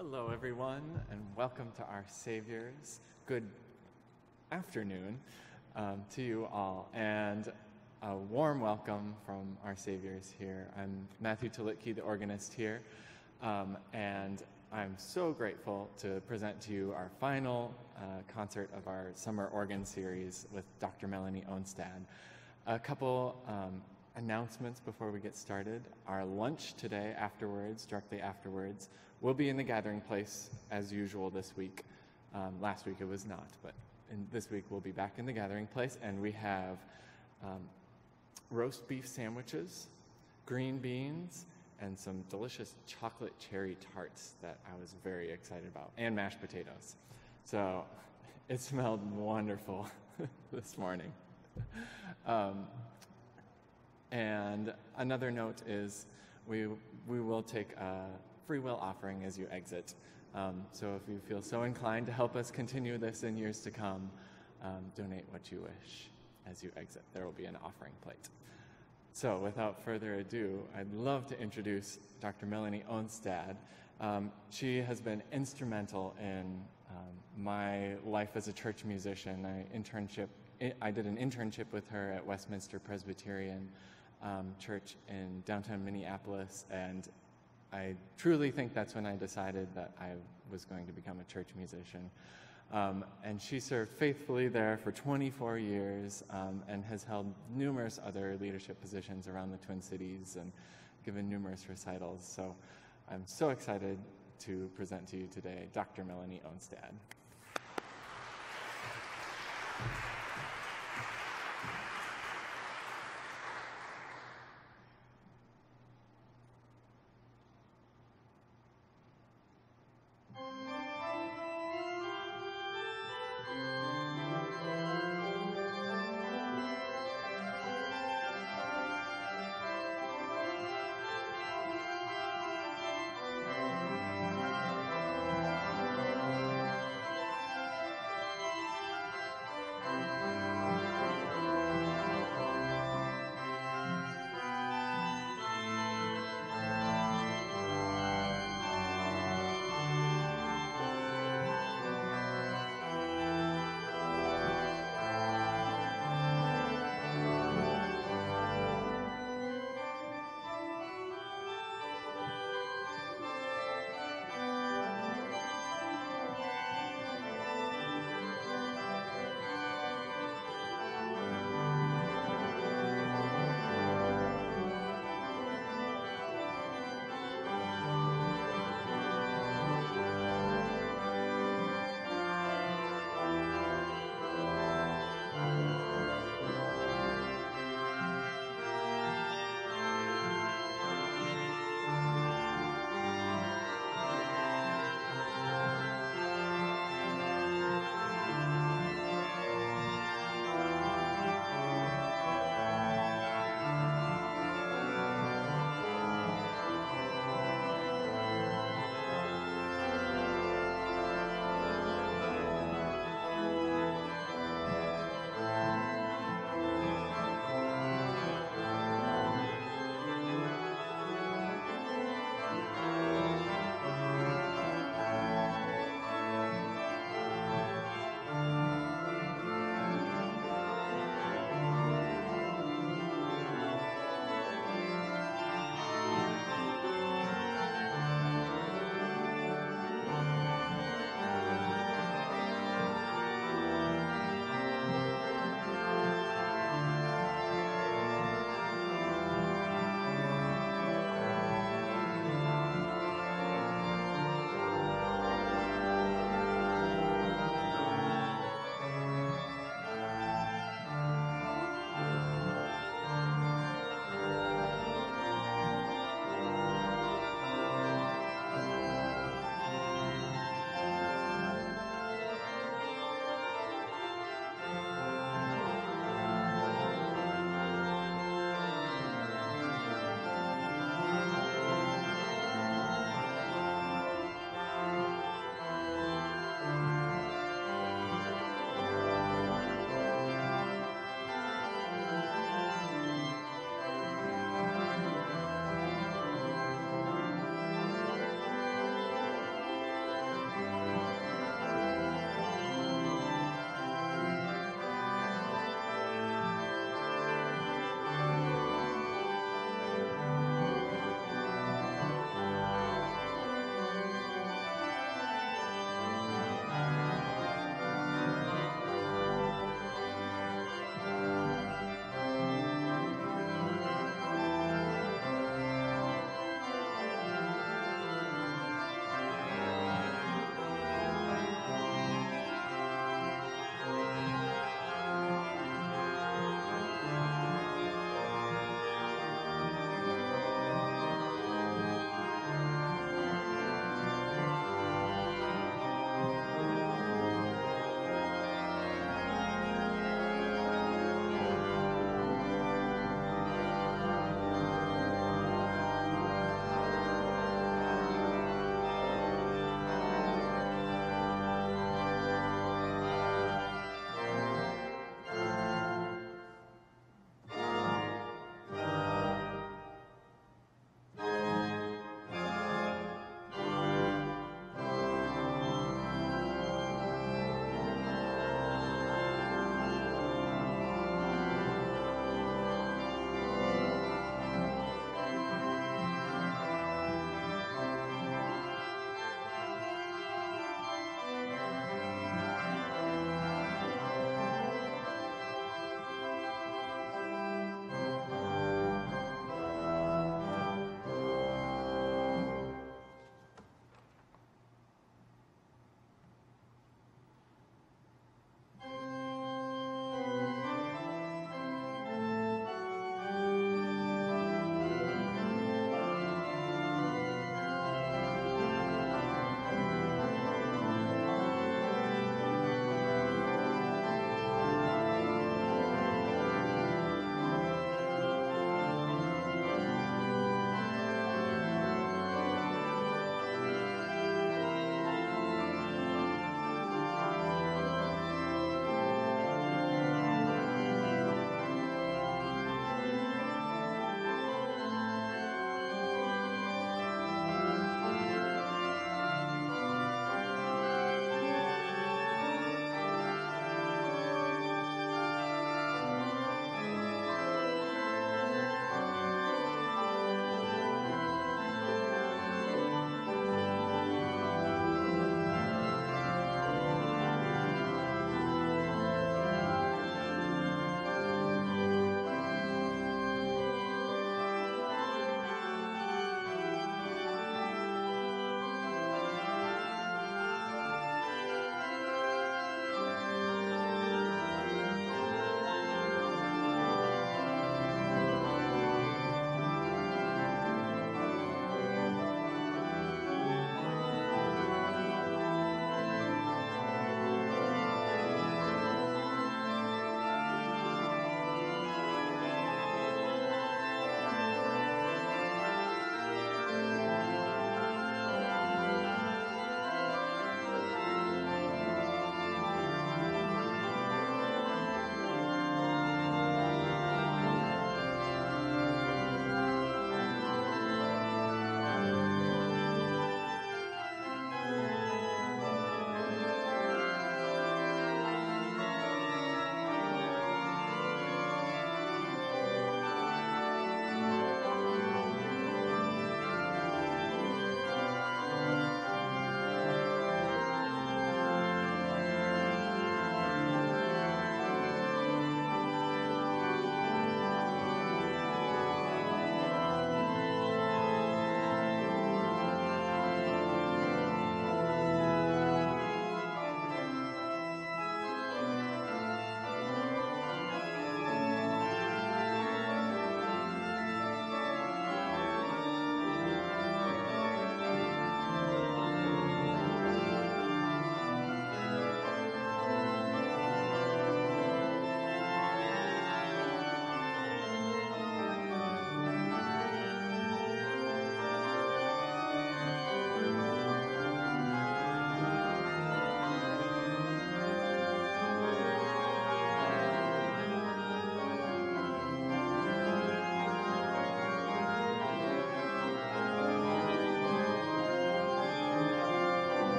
Hello, everyone, and welcome to our Savior's good afternoon um, to you all, and a warm welcome from our Saviors here. I'm Matthew Tulitke, the organist here, um, and I'm so grateful to present to you our final uh, concert of our summer organ series with Dr. Melanie Ohnstad. A couple um, announcements before we get started. Our lunch today, afterwards, directly afterwards, will be in the gathering place as usual this week. Um, last week it was not, but in, this week we'll be back in the gathering place, and we have um, roast beef sandwiches, green beans, and some delicious chocolate cherry tarts that I was very excited about, and mashed potatoes. So it smelled wonderful this morning. Um, and another note is we, we will take a free will offering as you exit. Um, so if you feel so inclined to help us continue this in years to come, um, donate what you wish as you exit. There will be an offering plate. So without further ado, I'd love to introduce Dr. Melanie Ohnstad. Um, she has been instrumental in um, my life as a church musician. I, internship, I did an internship with her at Westminster Presbyterian um, church in downtown Minneapolis, and I truly think that's when I decided that I was going to become a church musician. Um, and she served faithfully there for 24 years um, and has held numerous other leadership positions around the Twin Cities and given numerous recitals. So I'm so excited to present to you today Dr. Melanie Ohnstad.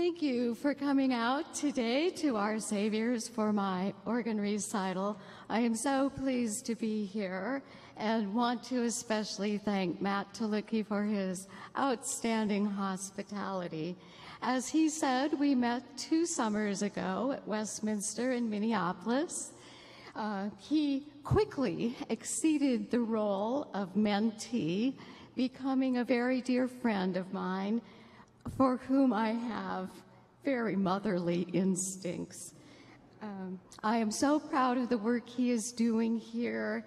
Thank you for coming out today to Our Saviors for my organ recital. I am so pleased to be here and want to especially thank Matt Taluki for his outstanding hospitality. As he said, we met two summers ago at Westminster in Minneapolis. Uh, he quickly exceeded the role of mentee, becoming a very dear friend of mine for whom I have very motherly instincts. Um, I am so proud of the work he is doing here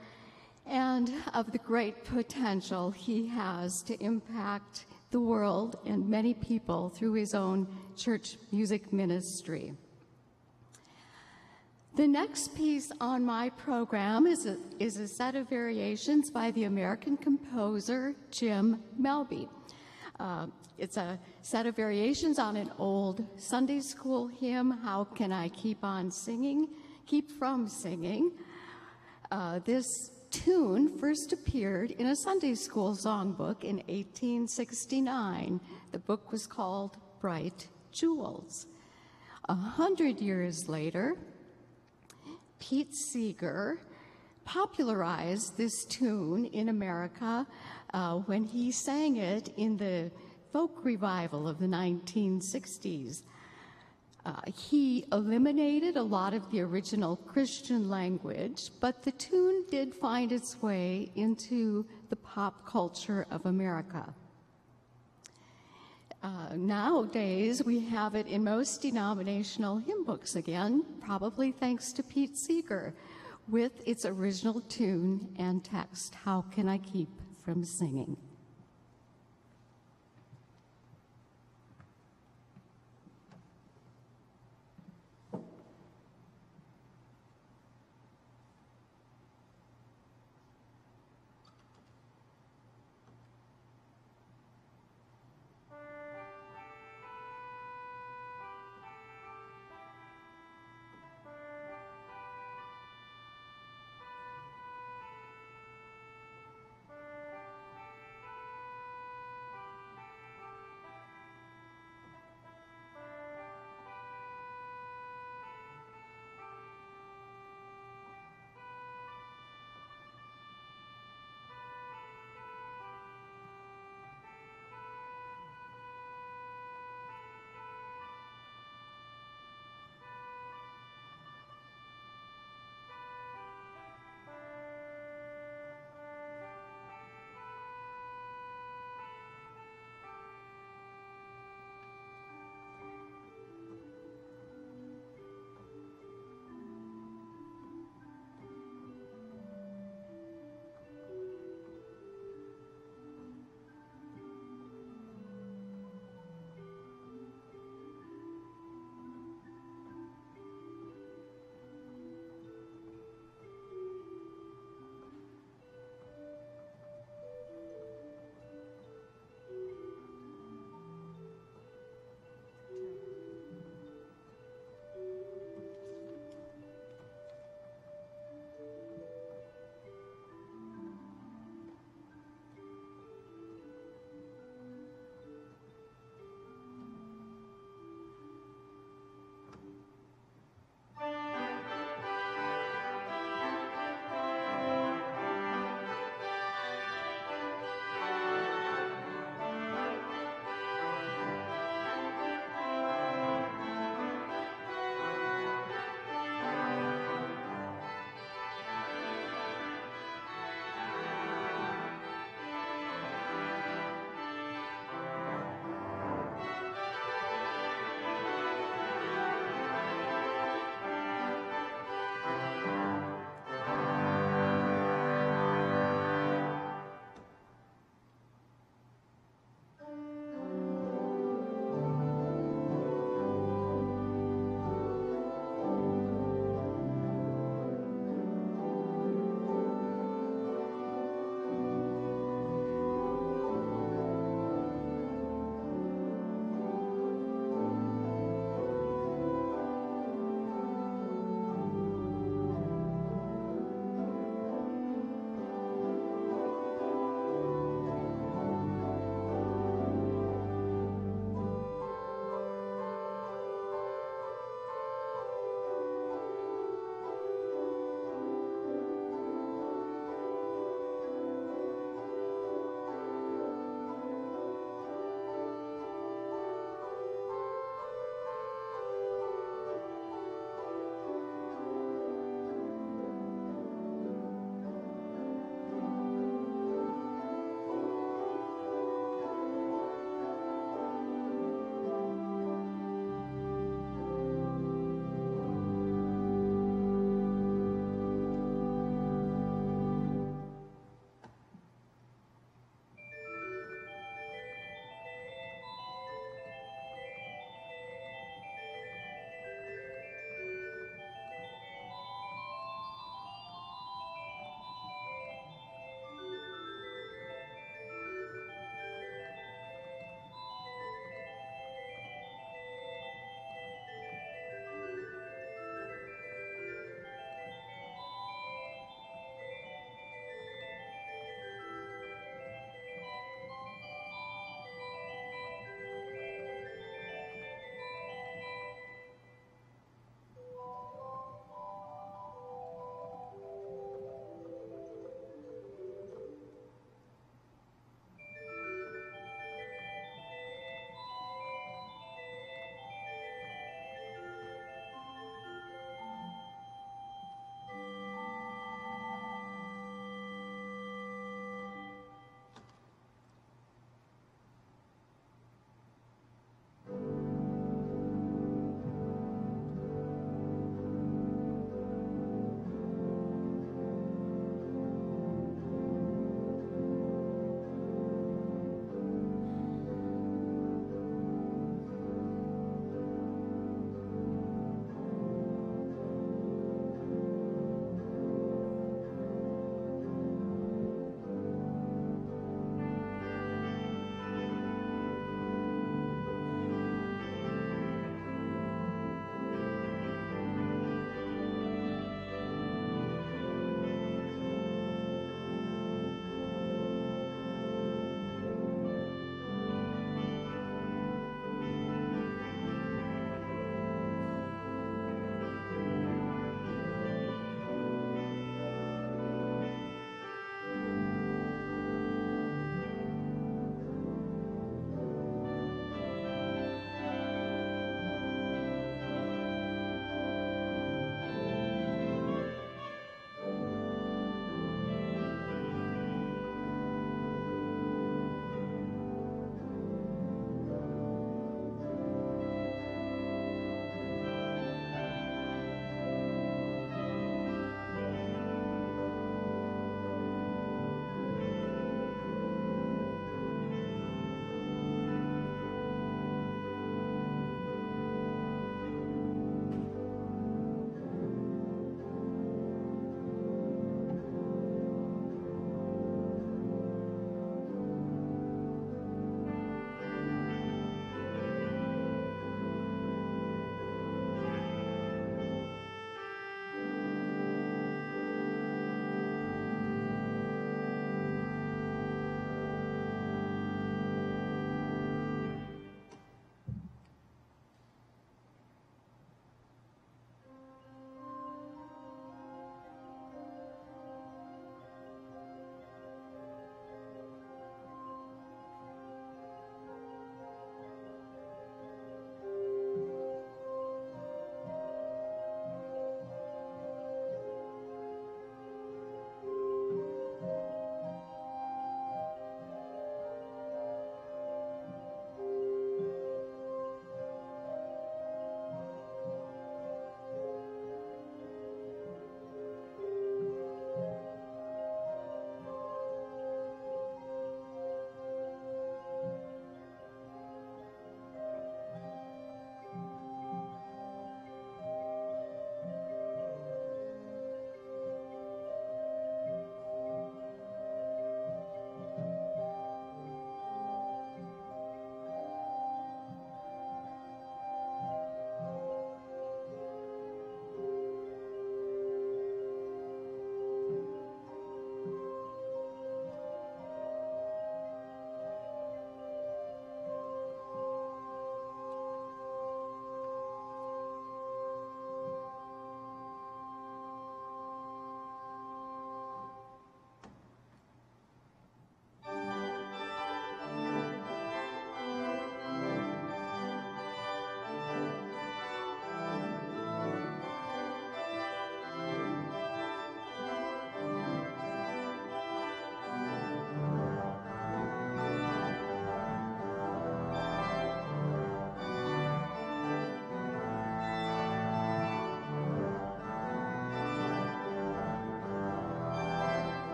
and of the great potential he has to impact the world and many people through his own church music ministry. The next piece on my program is a, is a set of variations by the American composer Jim Melby. Uh, it's a set of variations on an old Sunday school hymn, How Can I Keep On Singing? Keep From Singing. Uh, this tune first appeared in a Sunday school songbook in 1869. The book was called Bright Jewels. A hundred years later, Pete Seeger popularized this tune in America uh, when he sang it in the folk revival of the 1960s. Uh, he eliminated a lot of the original Christian language, but the tune did find its way into the pop culture of America. Uh, nowadays, we have it in most denominational hymn books again, probably thanks to Pete Seeger, with its original tune and text How Can I Keep from Singing?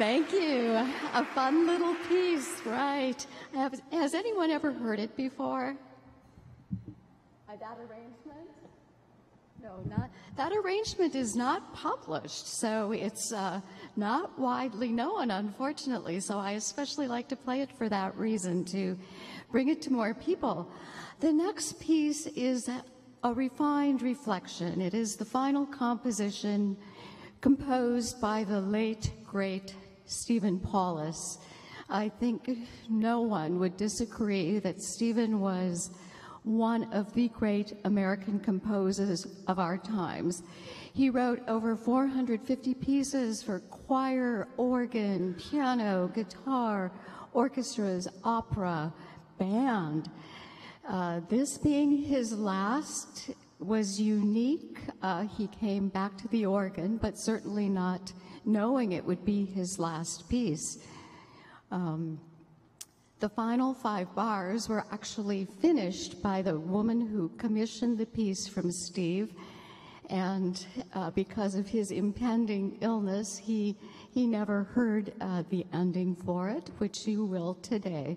Thank you. A fun little piece, right? Have, has anyone ever heard it before? Uh, that arrangement? No, not that arrangement is not published, so it's uh, not widely known, unfortunately. So I especially like to play it for that reason to bring it to more people. The next piece is a refined reflection. It is the final composition composed by the late great Stephen Paulus. I think no one would disagree that Stephen was one of the great American composers of our times. He wrote over 450 pieces for choir, organ, piano, guitar, orchestras, opera, band. Uh, this being his last was unique. Uh, he came back to the organ, but certainly not knowing it would be his last piece. Um, the final five bars were actually finished by the woman who commissioned the piece from Steve. And uh, because of his impending illness, he, he never heard uh, the ending for it, which you will today.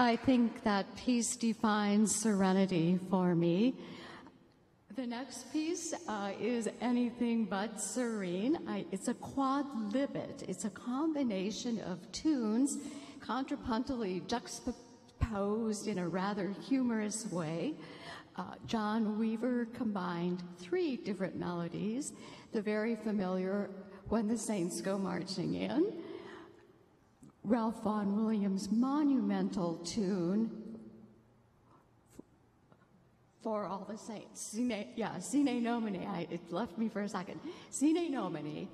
I think that piece defines serenity for me. The next piece uh, is anything but serene. I, it's a quodlibet. It's a combination of tunes contrapuntally juxtaposed in a rather humorous way. Uh, John Weaver combined three different melodies the very familiar When the Saints Go Marching In, Ralph Vaughan Williams' monumental tune, For All the Saints. Sine, yeah, Sine Nomine. I, it left me for a second. Sine Nomine,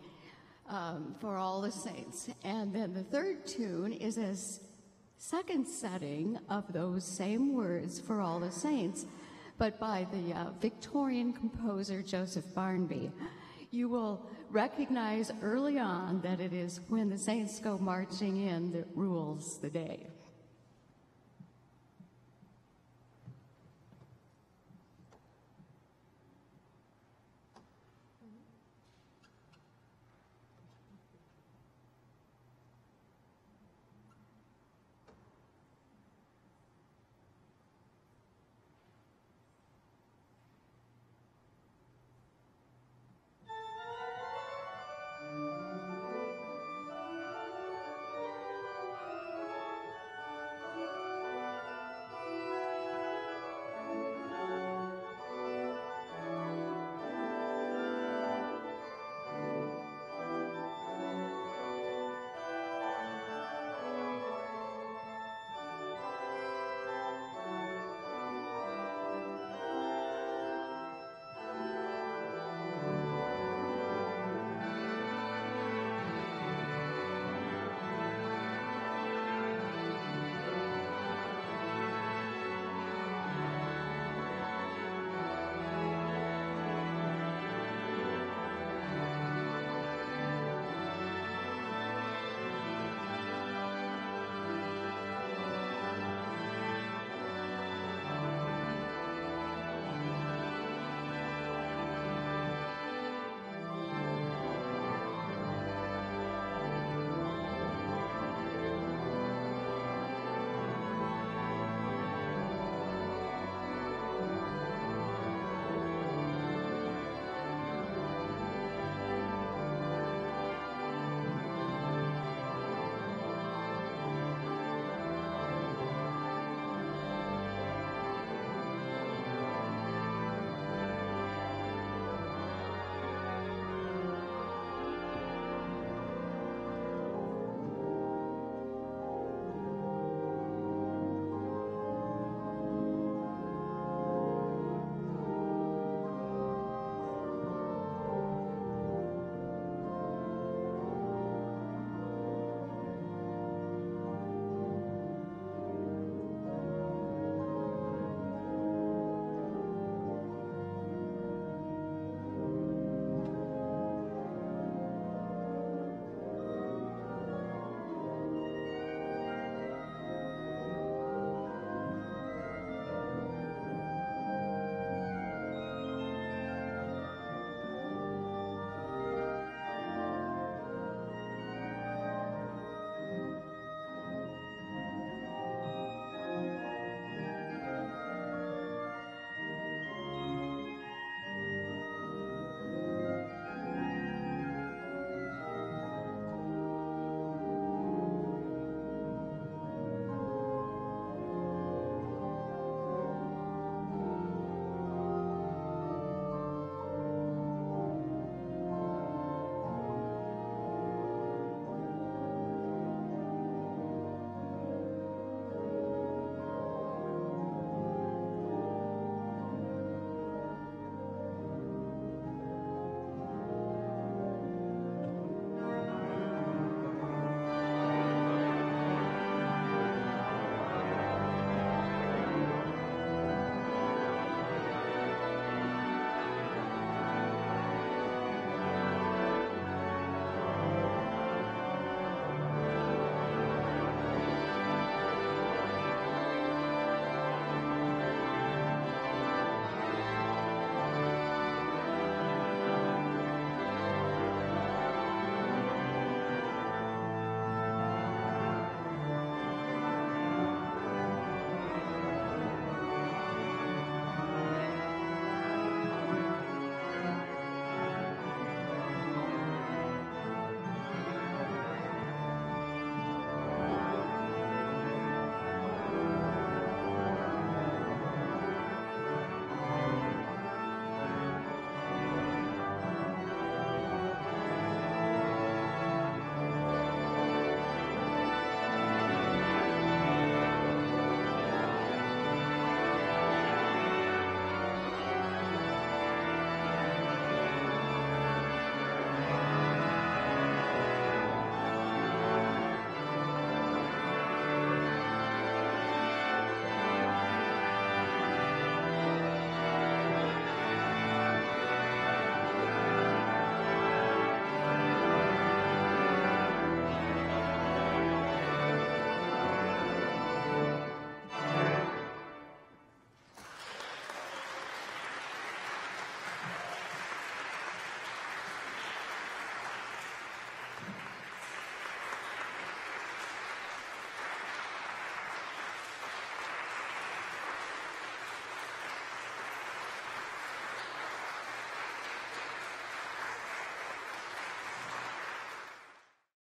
um, For All the Saints. And then the third tune is a second setting of those same words, For All the Saints, but by the uh, Victorian composer Joseph Barnby. You will recognize early on that it is when the saints go marching in that rules the day.